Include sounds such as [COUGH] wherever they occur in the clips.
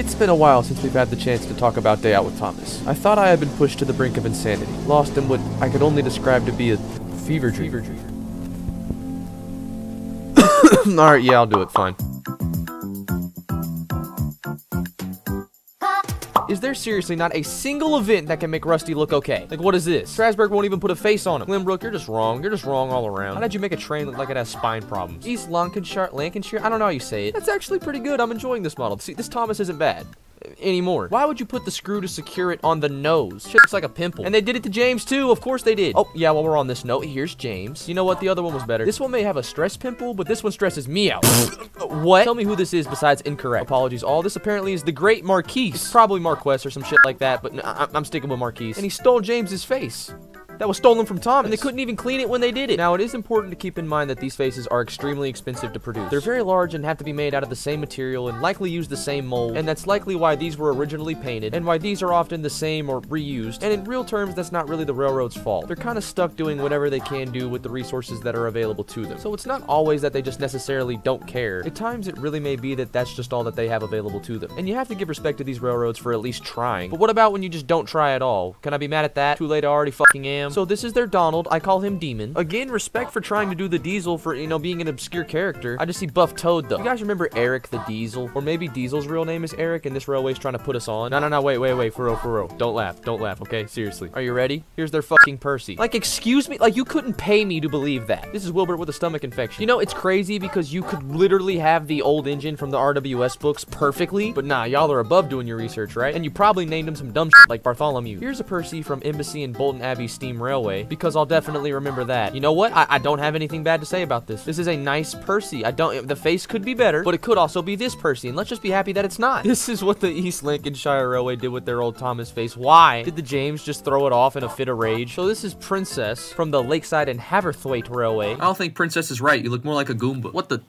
It's been a while since we've had the chance to talk about Day Out with Thomas. I thought I had been pushed to the brink of insanity, lost in what I could only describe to be a fever dream. [COUGHS] Alright, yeah, I'll do it, fine. Is there seriously not a single event that can make Rusty look okay? Like, what is this? Strasburg won't even put a face on him. Glenbrook, you're just wrong. You're just wrong all around. How did you make a train look like it has spine problems? East Lancashire, Lancashire? I don't know how you say it. That's actually pretty good. I'm enjoying this model. See, this Thomas isn't bad anymore. Why would you put the screw to secure it on the nose? Shit looks like a pimple. And they did it to James too. Of course they did. Oh, yeah, while we're on this note, here's James. You know what? The other one was better. This one may have a stress pimple, but this one stresses me out. [LAUGHS] what? Tell me who this is besides incorrect. Apologies. All this apparently is the great Marquise. It's probably Marquess or some shit like that, but I I'm sticking with Marquise. And he stole James's face that was stolen from Thomas. And they couldn't even clean it when they did it. Now, it is important to keep in mind that these faces are extremely expensive to produce. They're very large and have to be made out of the same material and likely use the same mold. And that's likely why these were originally painted and why these are often the same or reused. And in real terms, that's not really the railroad's fault. They're kind of stuck doing whatever they can do with the resources that are available to them. So it's not always that they just necessarily don't care. At times, it really may be that that's just all that they have available to them. And you have to give respect to these railroads for at least trying. But what about when you just don't try at all? Can I be mad at that? Too late I already fucking am. So this is their Donald. I call him Demon. Again, respect for trying to do the Diesel for, you know, being an obscure character. I just see Buff Toad, though. You guys remember Eric the Diesel? Or maybe Diesel's real name is Eric and this railway's trying to put us on? No, no, no, wait, wait, wait, for real, for real. Don't laugh, don't laugh, okay? Seriously. Are you ready? Here's their fucking Percy. Like, excuse me? Like, you couldn't pay me to believe that. This is Wilbert with a stomach infection. You know, it's crazy because you could literally have the old engine from the RWS books perfectly, but nah, y'all are above doing your research, right? And you probably named him some dumb shit like Bartholomew. Here's a Percy from Embsay and Bolton Abbey Steam Railway, because I'll definitely remember that. You know what? I, I don't have anything bad to say about this. This is a nice Percy. I don't, the face could be better, but it could also be this Percy, and let's just be happy that it's not. [LAUGHS] This is what the East Lincolnshire Railway did with their old Thomas face. Why? Did the James just throw it off in a fit of rage? So this is Princess from the Lakeside and Haverthwaite Railway. I don't think Princess is right. You look more like a Goomba. What the?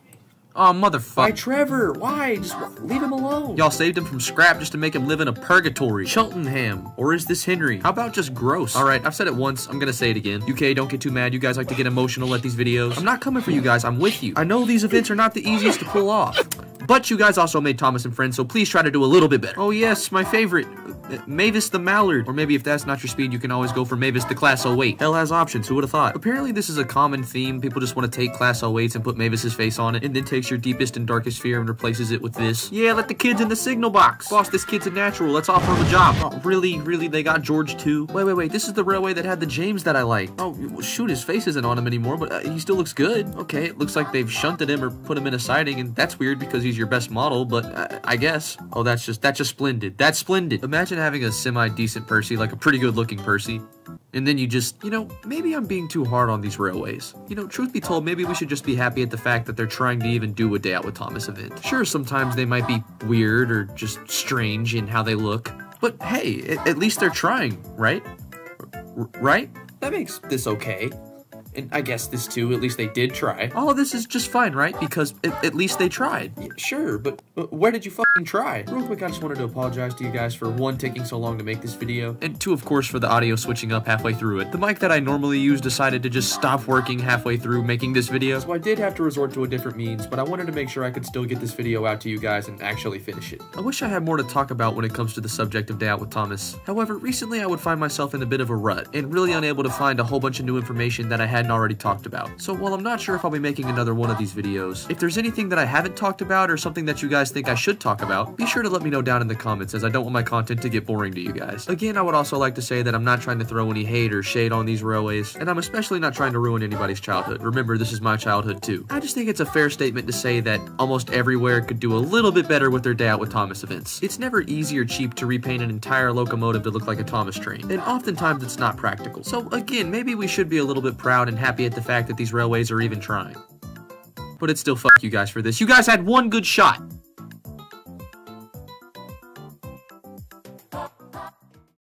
Oh, motherfucker. Why, Trevor? Why? Just leave him alone. Y'all saved him from scrap just to make him live in a purgatory. Cheltenham. Or is this Henry? How about just gross? Alright, I've said it once. I'm gonna say it again. UK, don't get too mad. You guys like to get emotional at these videos. I'm not coming for you guys. I'm with you. I know these events are not the easiest to pull off. But you guys also made Thomas and Friends, so please try to do a little bit better. Oh yes, my favorite. Mavis the Mallard. Or maybe if that's not your speed, you can always go for Mavis the Class 08. Hell has options, who would have thought? Apparently this is a common theme. People just want to take Class 08s and put Mavis's face on it, and then takes your deepest and darkest fear and replaces it with this. Yeah, let the kids in the signal box. Boss, this kid's a natural. Let's offer him a job. Oh, really, really, they got George too? Wait, wait, wait. This is the railway that had the James that I like. Oh, shoot, his face isn't on him anymore, but uh, he still looks good. Okay, it looks like they've shunted him or put him in a siding, and that's weird because he's your best model, but uh, I guess. Oh, that's just, that's just splendid. That's splendid. Imagine having a semi decent Percy, like a pretty good looking Percy. And then you just, you know, maybe I'm being too hard on these railways. You know, truth be told, maybe we should just be happy at the fact that they're trying to even do a Day Out with Thomas event. Sure, sometimes they might be weird or just strange in how they look. But hey, at, at least they're trying, right? R right? That makes this okay. And I guess this too, at least they did try. All of this is just fine, right? Because at, at least they tried. Yeah, sure, but where did you fucking try? Real quick, I just wanted to apologize to you guys for one, taking so long to make this video, and two, of course, for the audio switching up halfway through it. The mic that I normally use decided to just stop working halfway through making this video, so I did have to resort to a different means, but I wanted to make sure I could still get this video out to you guys and actually finish it. I wish I had more to talk about when it comes to the subject of Day Out with Thomas. However, recently I would find myself in a bit of a rut, and really unable to find a whole bunch of new information that I hadn't already talked about. So while I'm not sure if I'll be making another one of these videos, if there's anything that I haven't talked about or something that you guys think I should about, be sure to let me know down in the comments as I don't want my content to get boring to you guys. Again, I would also like to say that I'm not trying to throw any hate or shade on these railways, and I'm especially not trying to ruin anybody's childhood. Remember, this is my childhood too. I just think it's a fair statement to say that almost everywhere could do a little bit better with their Day Out with Thomas events. It's never easy or cheap to repaint an entire locomotive to look like a Thomas train, and oftentimes it's not practical. So again, maybe we should be a little bit proud and happy at the fact that these railways are even trying. But it's still fuck you guys for this. You guys had one good shot.